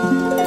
Thank